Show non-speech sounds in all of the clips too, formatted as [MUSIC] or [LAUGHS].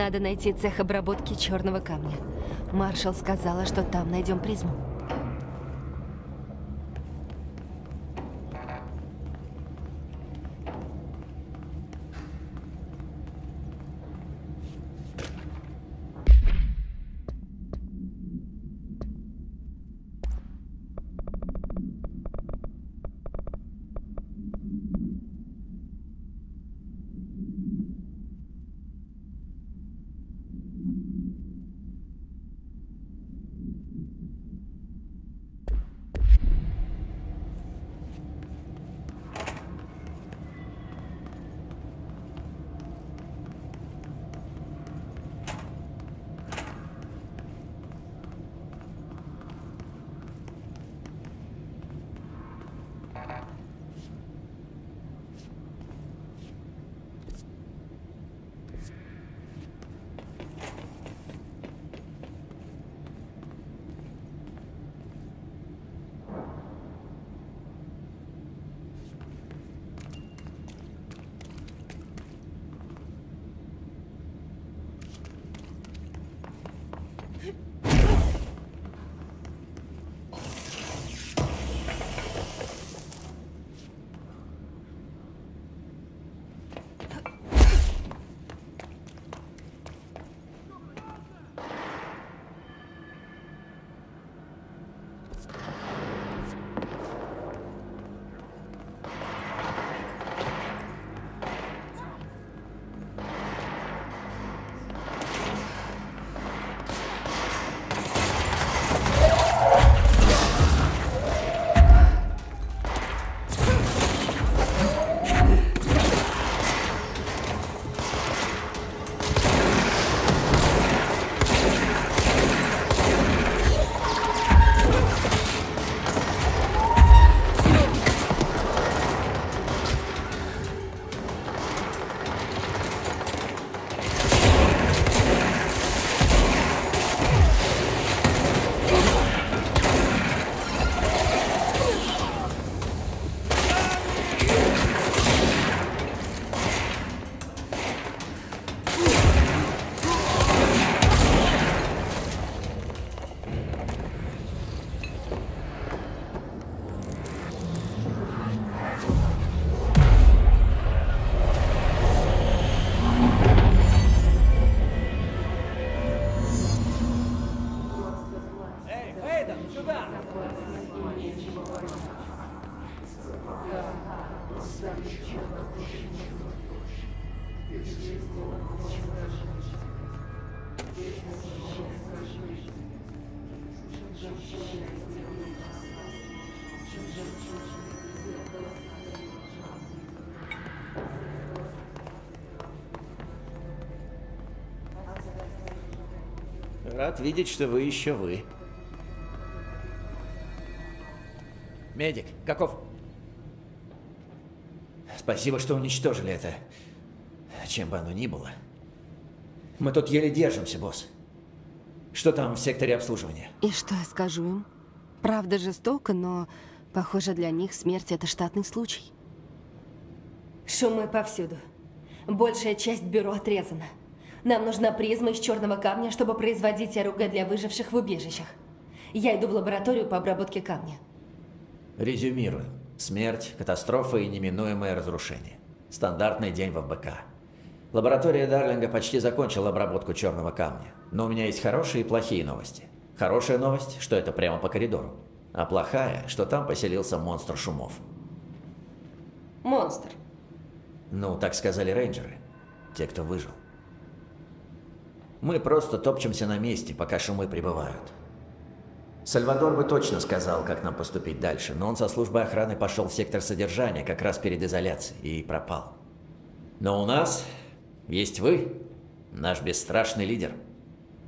Надо найти цех обработки черного камня. Маршал сказала, что там найдем призму. Рад видеть, что вы еще вы. Медик, каков? Спасибо, что уничтожили это. Чем бы оно ни было. Мы тут еле держимся, босс. Что там в секторе обслуживания? И что я скажу им? Правда жестоко, но, похоже, для них смерть – это штатный случай. Шумы повсюду. Большая часть бюро отрезана. Нам нужна призма из черного камня, чтобы производить оружие для выживших в убежищах. Я иду в лабораторию по обработке камня. Резюмирую. Смерть, катастрофа и неминуемое разрушение. Стандартный день в ФБК. Лаборатория Дарлинга почти закончила обработку черного камня. Но у меня есть хорошие и плохие новости. Хорошая новость, что это прямо по коридору. А плохая, что там поселился монстр шумов. Монстр? Ну, так сказали рейнджеры. Те, кто выжил. Мы просто топчемся на месте, пока шумы прибывают. Сальвадор бы точно сказал, как нам поступить дальше, но он со службы охраны пошел в сектор содержания как раз перед изоляцией и пропал. Но у нас есть вы, наш бесстрашный лидер.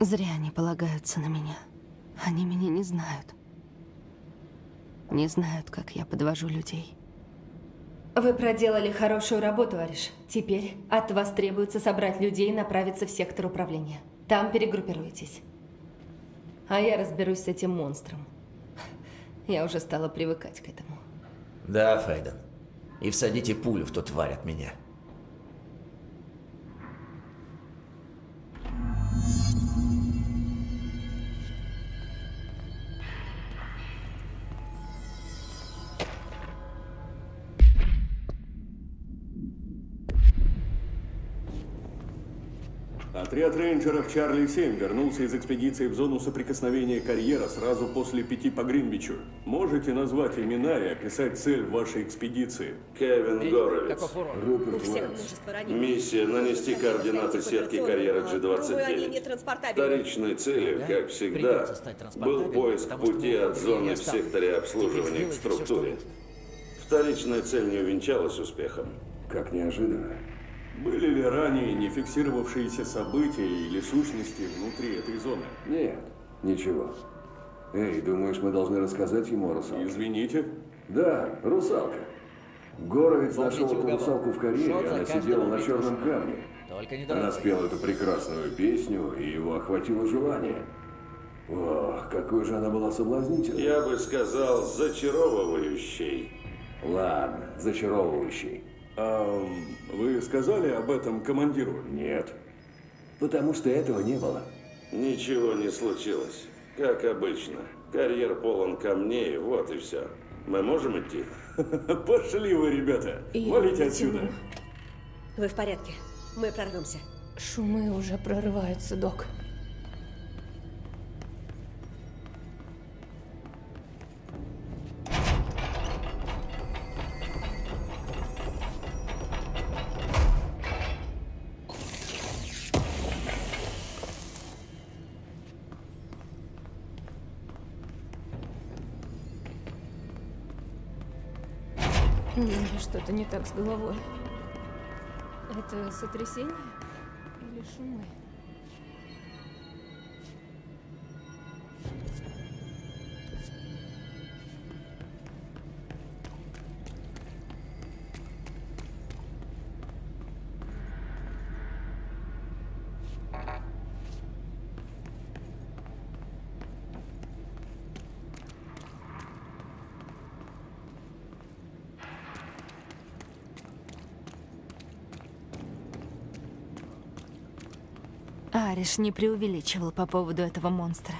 Зря они полагаются на меня. Они меня не знают. Не знают, как я подвожу людей. Вы проделали хорошую работу, Ариш. Теперь от вас требуется собрать людей и направиться в сектор управления. Там перегруппируйтесь. А я разберусь с этим монстром. Я уже стала привыкать к этому. Да, Фейден. И всадите пулю в ту тварь от меня. Отряд рейнджеров Чарли-7 вернулся из экспедиции в зону соприкосновения карьера сразу после пяти по Гринвичу. Можете назвать имена и описать цель вашей экспедиции? Кевин Горовец. Руперт Уэллс. Миссия – нанести координаты сетки карьеры G-29. Вторичной целью, как всегда, был поиск пути от зоны в секторе обслуживания к структуре. Вторичная цель не увенчалась успехом. Как неожиданно. Были ли ранее не фиксировавшиеся события или сущности внутри этой зоны? Нет, ничего. Эй, думаешь, мы должны рассказать ему о русалке? Извините? Да, русалка. Горовец нашел эту русалку в карьере, она сидела на черном камне. Только не Она спела эту прекрасную песню, и его охватило желание. Ох, какой же она была соблазнительной. Я бы сказал, зачаровывающей. Ладно, зачаровывающий. А вы сказали об этом командиру? Нет. Потому что этого не было. Ничего не случилось. Как обычно. Карьер полон камней, вот и все. Мы можем идти? [LAUGHS] Пошли вы, ребята. Я Валите отсюда. Вы в порядке? Мы прорвемся. Шумы уже прорываются, док. Так с головой. Это сотрясение или шумы? Ариш не преувеличивал по поводу этого монстра.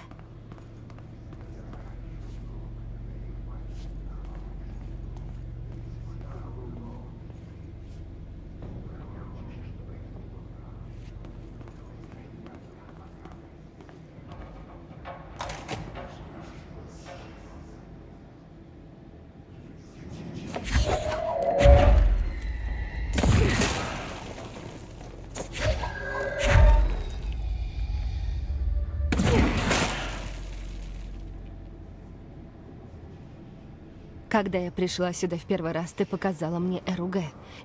Когда я пришла сюда в первый раз, ты показала мне РУГ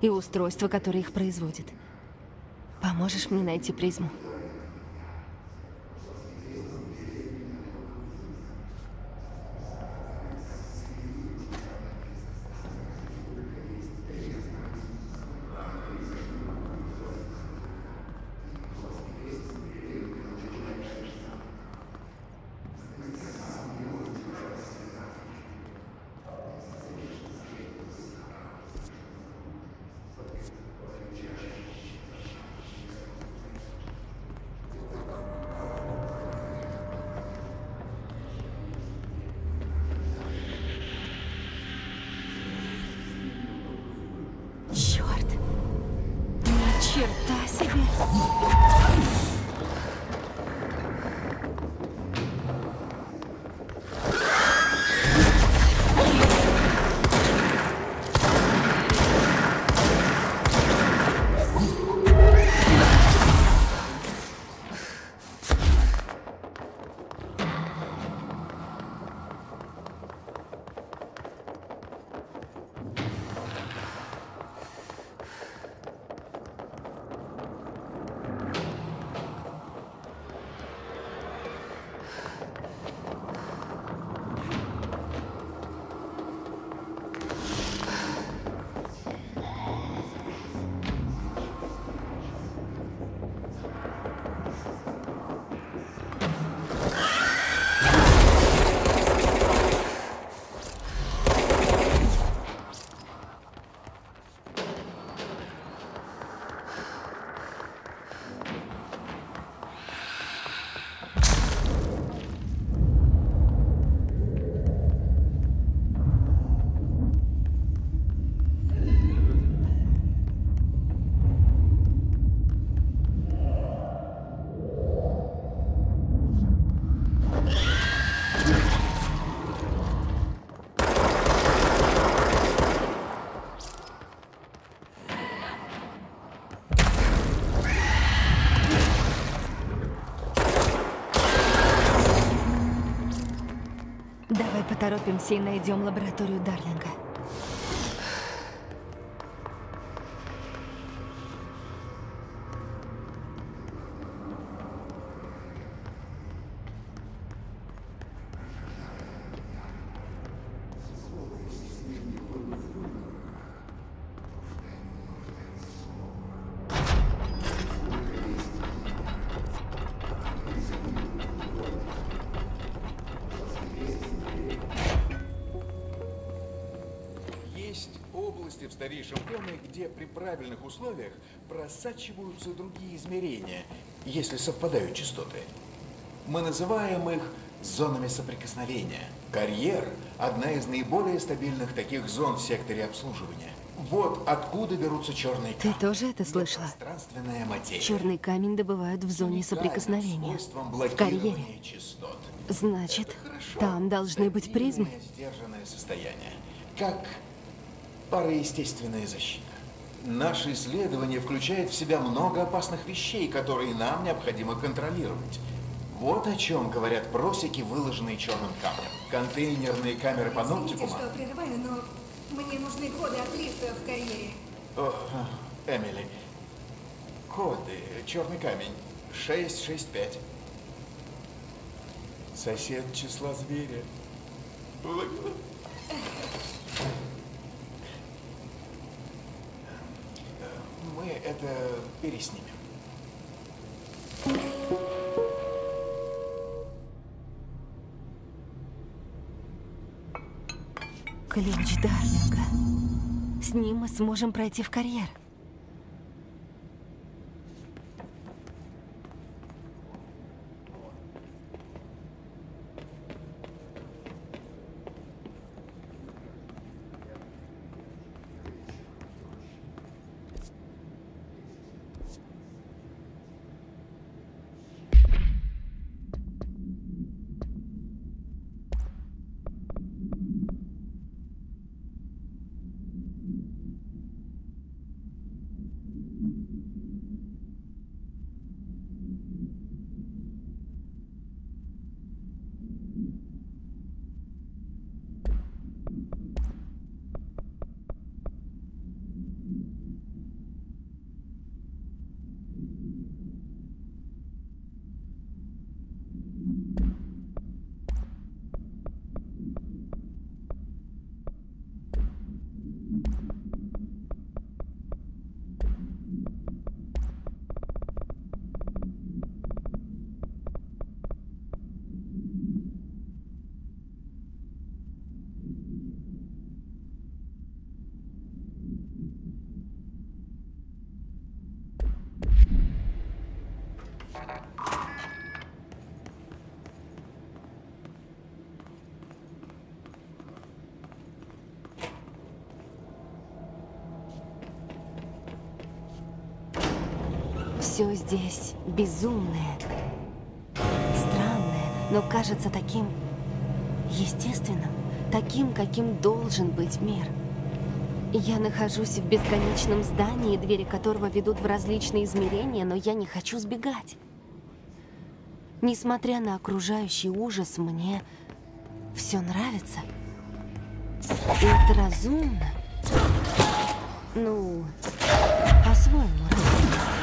и устройство, которое их производит. Поможешь мне найти призму? Черт! Ни черта себе! Поторопимся и найдем лабораторию Дарлинга. условиях просачиваются другие измерения, если совпадают частоты. Мы называем их зонами соприкосновения. Карьер – одна из наиболее стабильных таких зон в секторе обслуживания. Вот откуда берутся черные камни. Ты тоже это слышала? Пространственная материя. Черный камень добывают в зоне соприкосновения. В карьере. Частот. Значит, там должны быть призмы. Сдержанное состояние. Как параестественная защита. Наше исследование включает в себя много опасных вещей, которые нам необходимо контролировать. Вот о чем говорят просеки, выложенные черным камнем. Контейнерные камеры паноптикума... Извините, что прерываю, но мне нужны коды от лифта в карьере. О, Эмили, коды, черный камень, 665. Сосед числа зверя. [LAUGHS] мы это переснимем. Ключ Дарлинга. С ним мы сможем пройти в карьер. Все здесь безумное, странное, но кажется таким естественным, таким, каким должен быть мир. Я нахожусь в бесконечном здании, двери которого ведут в различные измерения, но я не хочу сбегать. Несмотря на окружающий ужас, мне все нравится. И это разумно. Ну, по-своему разумно.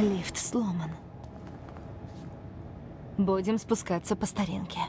Лифт сломан. Будем спускаться по старинке.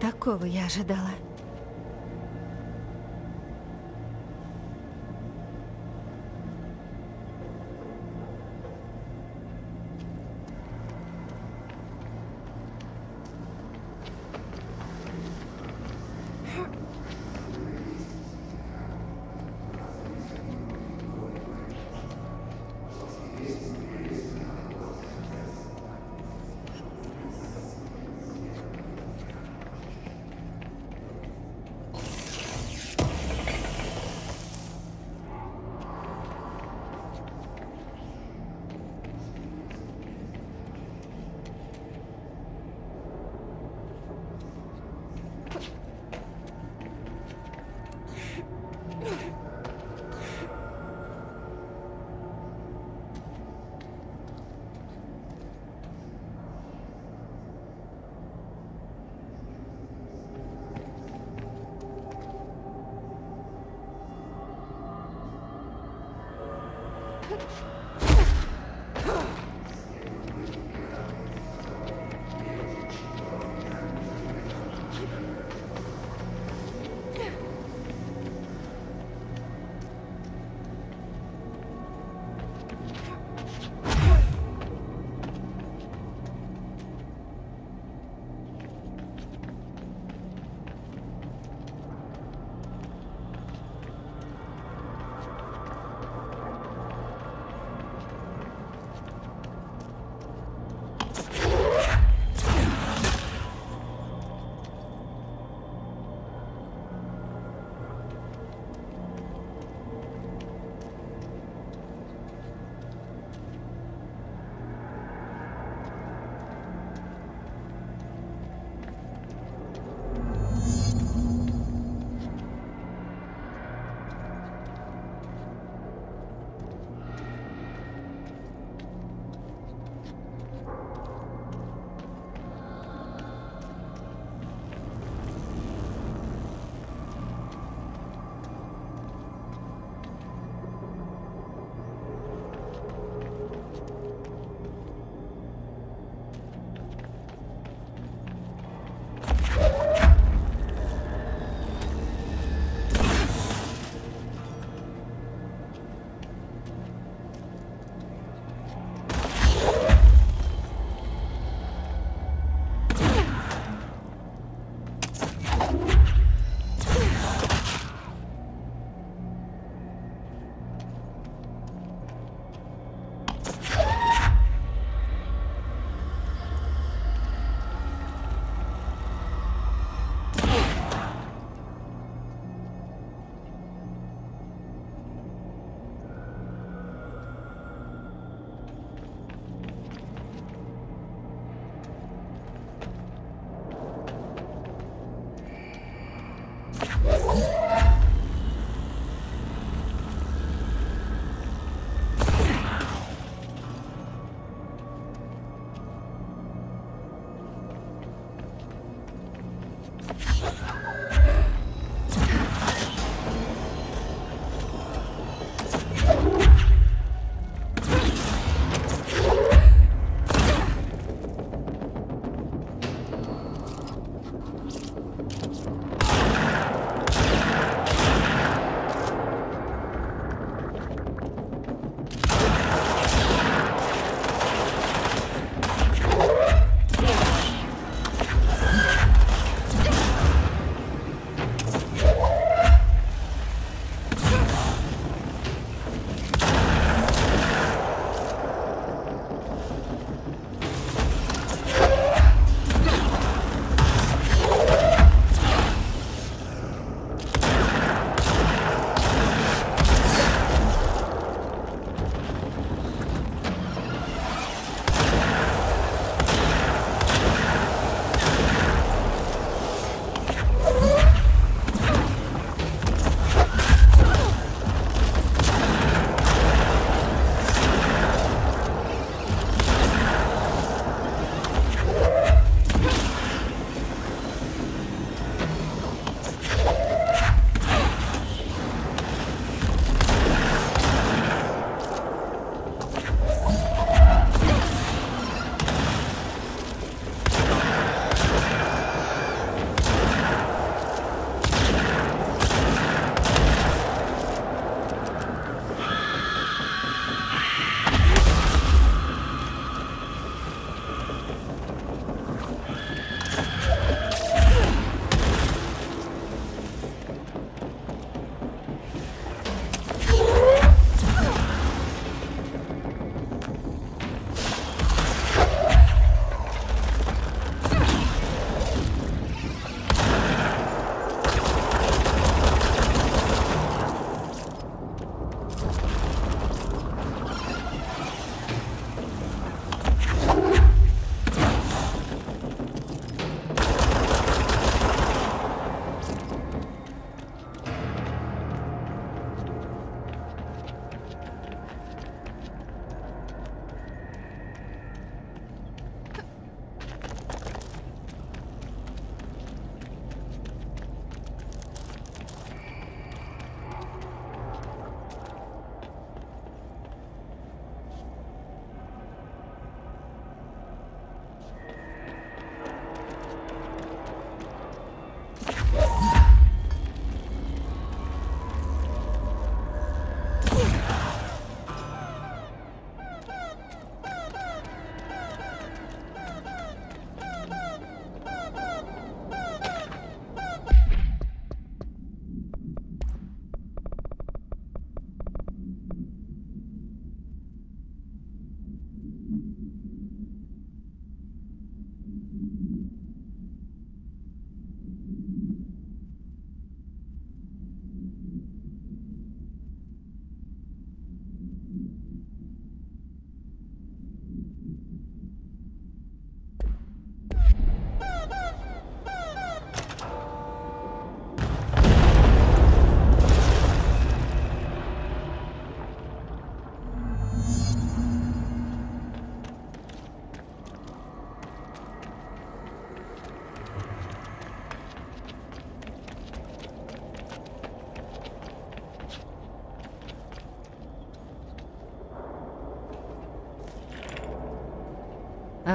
Такого я ожидала.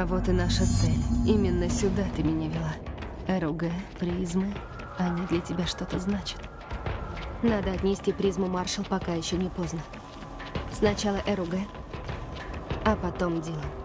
А вот и наша цель. Именно сюда ты меня вела. РУГ, призмы, они для тебя что-то значат. Надо отнести призму Маршал, пока еще не поздно. Сначала РУГ, а потом Дилан.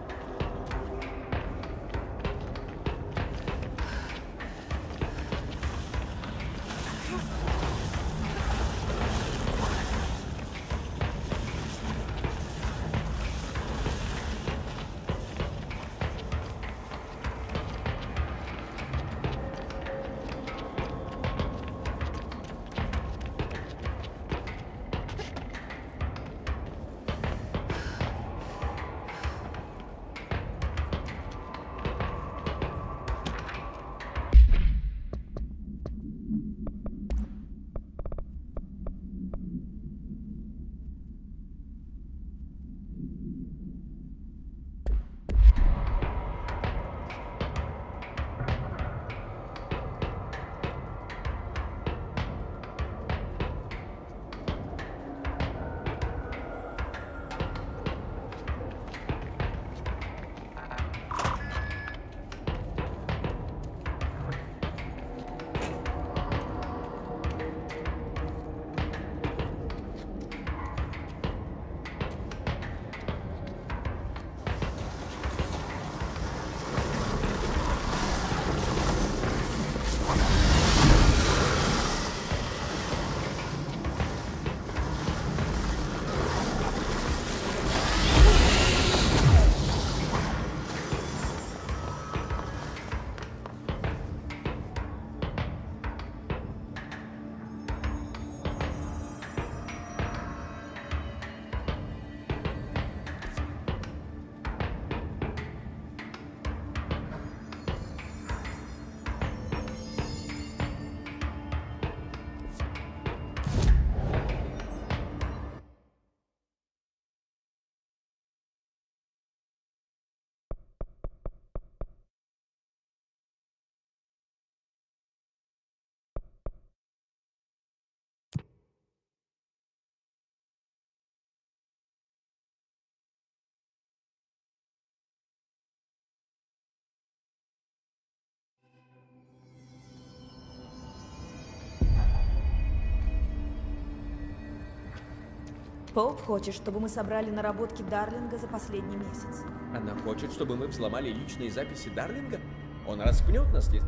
Поуп хочет, чтобы мы собрали наработки Дарлинга за последний месяц. Она хочет, чтобы мы взломали личные записи Дарлинга? Он распнет нас, если...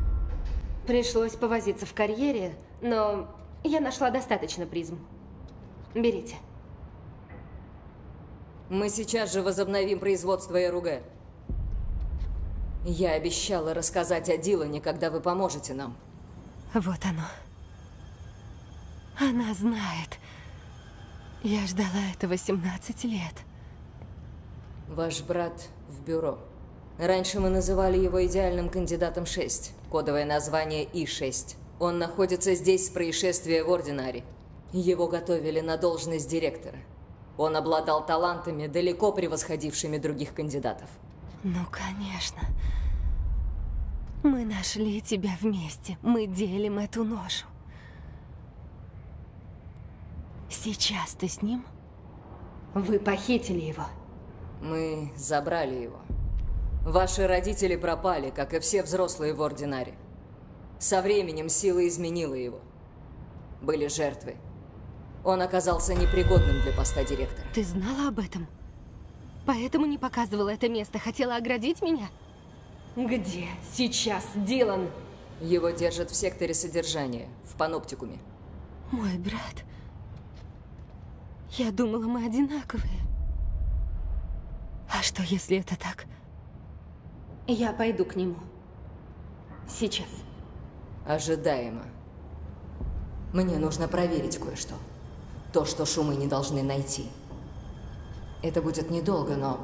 Пришлось повозиться в карьере, но я нашла достаточно призм. Берите. Мы сейчас же возобновим производство РУГ. Я обещала рассказать о Дилане, когда вы поможете нам. Вот оно. Она знает. Я ждала этого 17 лет. Ваш брат в бюро. Раньше мы называли его идеальным кандидатом 6. Кодовое название И-6. Он находится здесь с происшествия в Ординаре. Его готовили на должность директора. Он обладал талантами, далеко превосходившими других кандидатов. Ну, конечно. Мы нашли тебя вместе. Мы делим эту ношу. Сейчас ты с ним? Вы похитили его? Мы забрали его. Ваши родители пропали, как и все взрослые в Ординаре. Со временем сила изменила его. Были жертвы. Он оказался непригодным для поста директора. Ты знала об этом? Поэтому не показывала это место, хотела оградить меня? Где сейчас Дилан? Его держат в секторе содержания, в паноптикуме. Мой брат. Я думала, мы одинаковые. А что, если это так? Я пойду к нему. Сейчас. Ожидаемо. Мне нужно проверить кое-что. То, что шумы не должны найти. Это будет недолго, но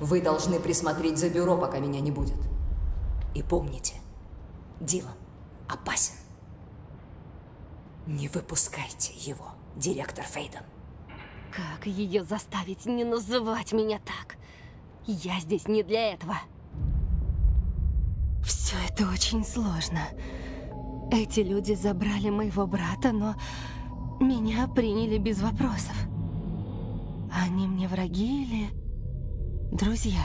вы должны присмотреть за бюро, пока меня не будет. И помните, Дилан опасен. Не выпускайте его, директор Фейден. Как ее заставить не называть меня так? Я здесь не для этого. Все это очень сложно. Эти люди забрали моего брата, но меня приняли без вопросов. Они мне враги или друзья?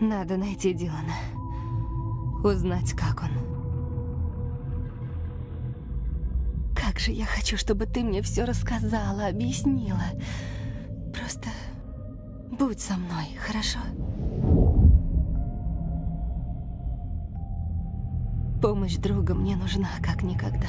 Надо найти Дилана. Узнать, как он. Как же я хочу, чтобы ты мне все рассказала, объяснила. Просто будь со мной, хорошо? Помощь друга мне нужна как никогда.